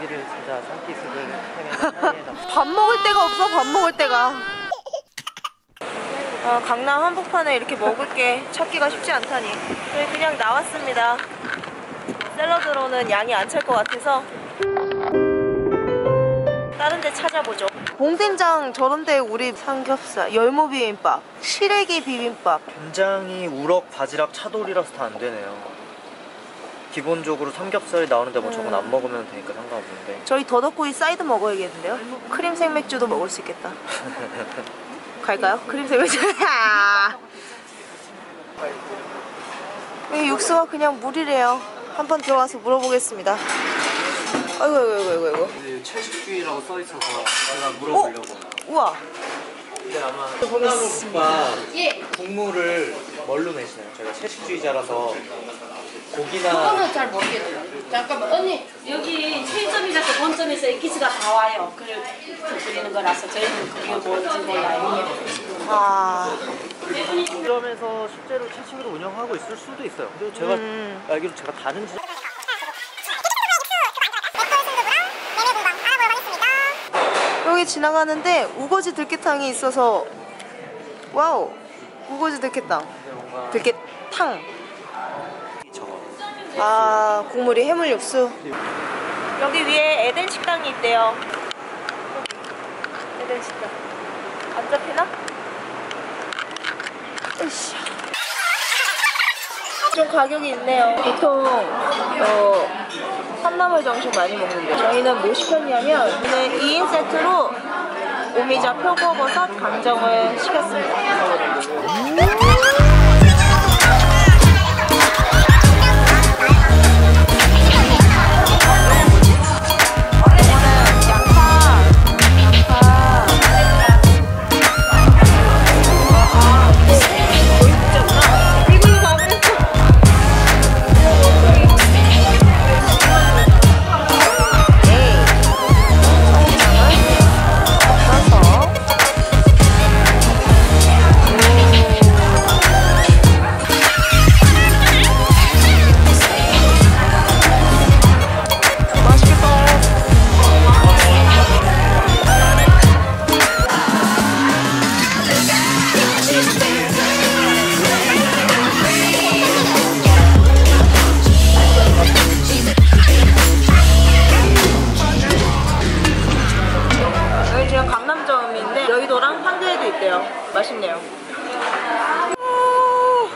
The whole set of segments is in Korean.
고기를 진짜 사이에다 밥 먹을 데가 없어 밥 먹을 데가. 아, 강남 한복판에 이렇게 먹을 게. 찾기가 쉽지 않다니. 저희 그냥 나왔습니다. 샐러드로는 양이 안 찰 것 같아서 다른 데 찾아보죠. 봉된장 저런 데 우리 삼겹살 열무 비빔밥 시래기 비빔밥. 된장이 우럭, 바지락, 차돌이라서 다 안 되네요 기본적으로 삼겹살이 나오는데 뭐 저건 안 먹으면 되니까 상관없는데 저희 더덕구이 사이드 먹어야겠는데요? 크림 생맥주도 먹을 수 있겠다. 갈까요? 크림 생맥주. 이 육수가 그냥 물이래요. 한번 들어가서 물어보겠습니다. 아이고 아이고 아이고 아이고. 네, 채식주의라고 써 있어서 제가 물어보려고. 우와. 근데 아마. 콩나물밥 국물을 뭘로 내시나요? 저희가 채식주의자라서 고기나 그거는 잘 모르겠어요. 잠깐만 언니 여기 체인점이라서 본점에서 에키스가 다 와요. 그걸 드리는 거라서 저희는 그게 뭔지 몰라요. 아. 점에서 실제로 채식으로 운영하고 있을 수도 있어요. 근데 제가 음. 알기로 제가 다른 지 여기 지나가는데 우거지 들깨탕이 있어서 와우. 우거지 들깨탕. 들깨탕. 저거 아 국물이 해물 육수. 여기 위에 에덴 식당이 있대요. 에덴 식당. 안 잡히나? 으쌰. 좀 가격이 있네요. 보통 어, 산나물 정식 많이 먹는데 저희는 뭐 시켰냐면 저는 2인 세트로 오미자 표고버섯 강정을 시켰습니다 있대요. 맛있네요. 오,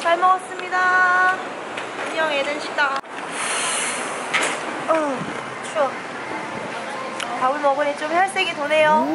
잘 먹었습니다. 안녕 에덴 식당. 어, 추워. 밥을 먹으니 좀 혈색이 도네요.